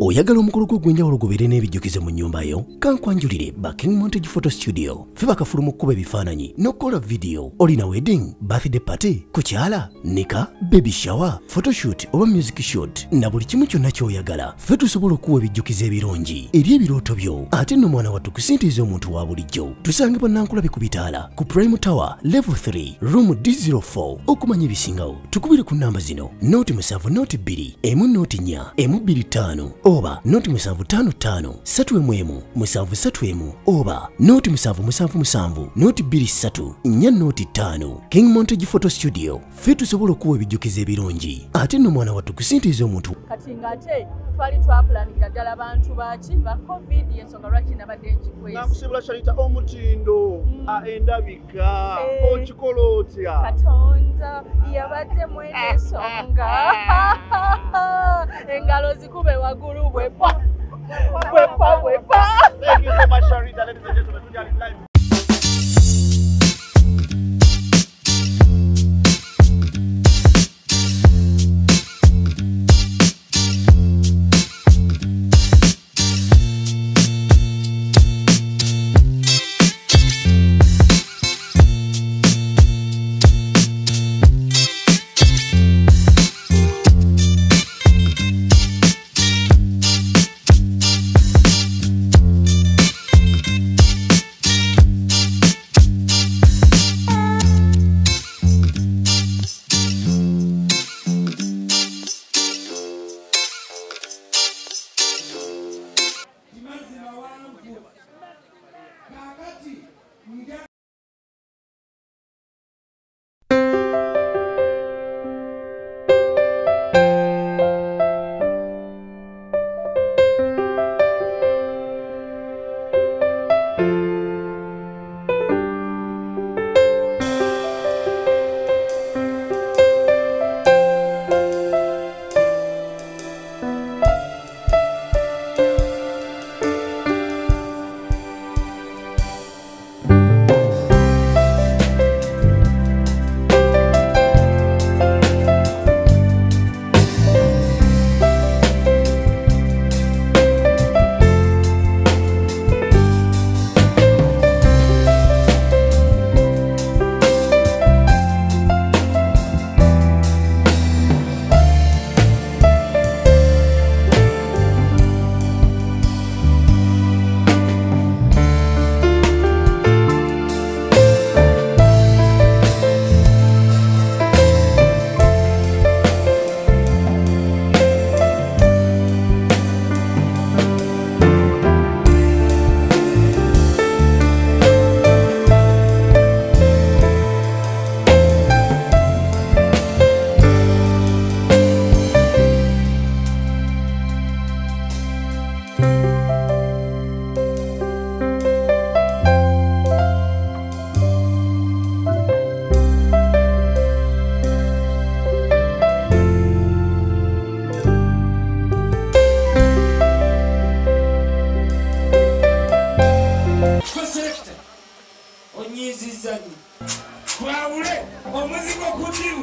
oyagala omukolo gwo ogw'enjawulo gubeere n'ebijjukize mu nnyumba yo? Kankwanjulire ba king montage photo studio. Fe bakafulu mu kkuba ebifaananyi n'okukola vidiyo olina wedding birthday party kukyala nika baby shower photoshoot oba music shoot. Na buli kimu kyonna ky'oyagala fe tusobola okuwa ebijjukizo ebirungi. Eri ebirooto byo. Ate nno mwana wattu kusintiiza omuntu wa bulijjo. Tusange bannankulabe ku bitaala. Ku prime tower level 3 room d04 okumanya ebisingawo tukubire ku namba zino. Noti musanvu noti bbiri emu noti nnya emu bbiri ttaano oba noti musanvu ttaano ttaano ssatu emu emu musanvu ssatu emu. Oba noti musanvu musanvu musanvu noti bbiri ssatu nnya noti ttaano. King montage photo studio fe tusobola okuwa ebijjukizo ebirungi. Ate nno mwana wattu kusintiiza omuntu kati ng'ate twali twapulanikira ddala bantu baki ba covid ensonga lwaki nabadde nkikwezi nakusibula kyayita omutindo Mm. endabika Eh. okikola otya katonda yabadde mwene ensonga engalo zikube waggulu bwepa bwepa bwepa Thank you so much, Sharita. Ladies and gentlemen, live. Twawule omuzigo ku ddiru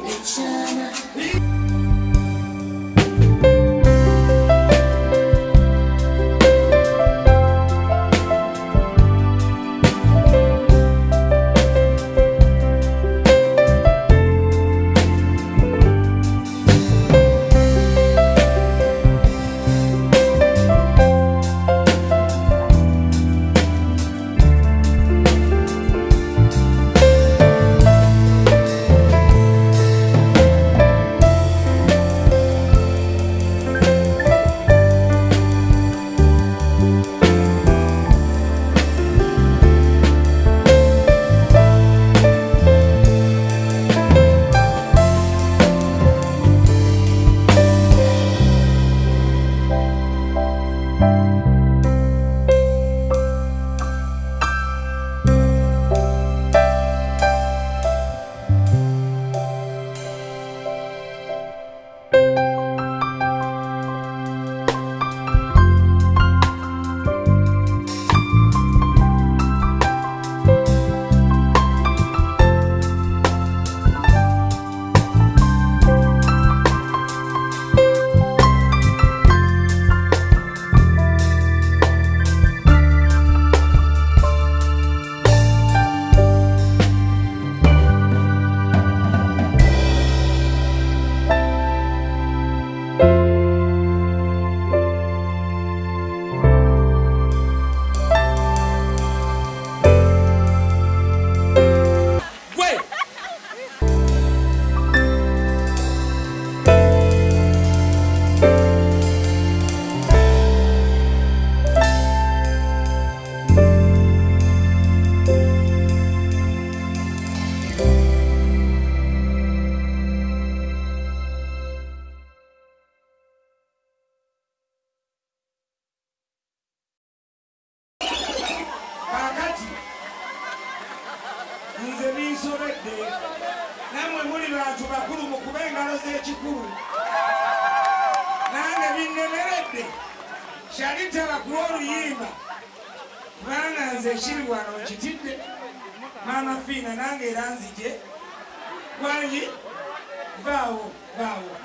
obukadde nammwe muli bantu bakulu mukube engalo z'ekikulu. Nange binnemeredde kyali tabakuwa oluyimba. Kubanga nze ekiri wano nkitidde maama fiina nange era nzije. Wangi? Vaawo vaawo.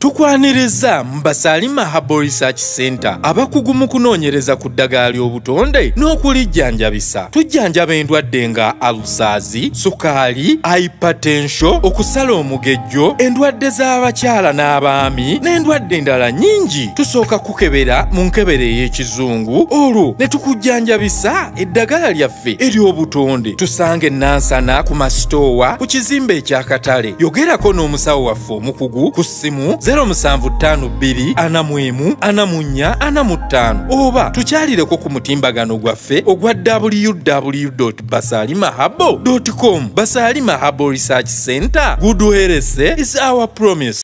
tukwaniriza mu basalima habo research center abakugu mu kunoonyereza ku ddagala ly'obutonde n'okulijjanjabisa. Tujjanjaba endwadde nga alusaazi sukaali hypertension okusala omugejjo endwadde z'abakyala n'abaami n'endwadde endala nnyingi. Tusooka kukebera mu nkebera ey'ekizungu olwo ne tukujjanjabisa eddagala lyaffe ery'obutonde. Tusange nansana ku masitoowa ku kizimbe ekyakatale yogerako n'omusawo waffe omukugu ku ssimu 0724 oba tukyalireko ku mutimbagano gwaffe ogwa www basalimahabo com. Basalima habo research center. Good health is our promise